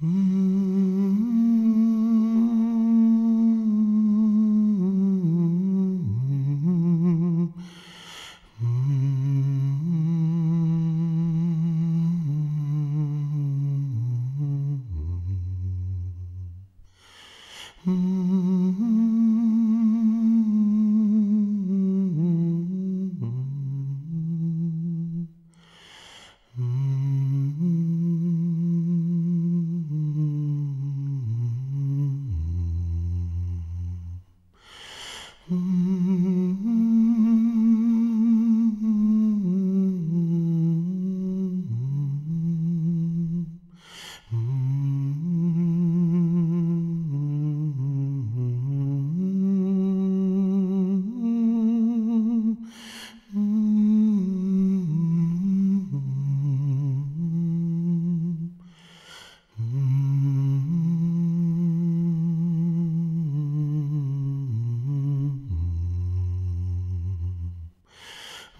Mm-hmm. Hmm.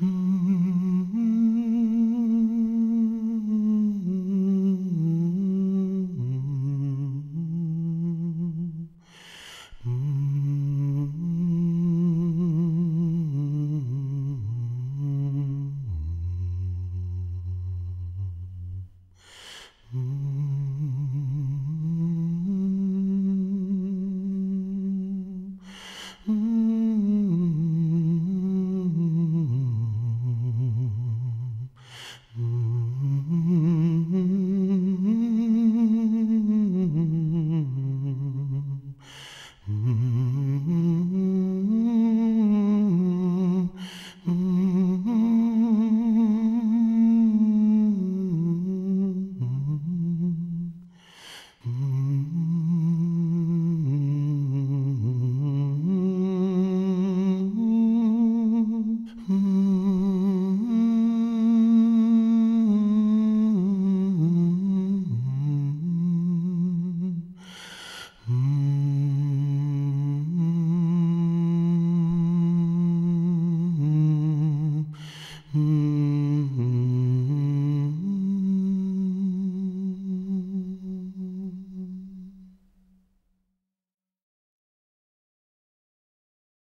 Hmm.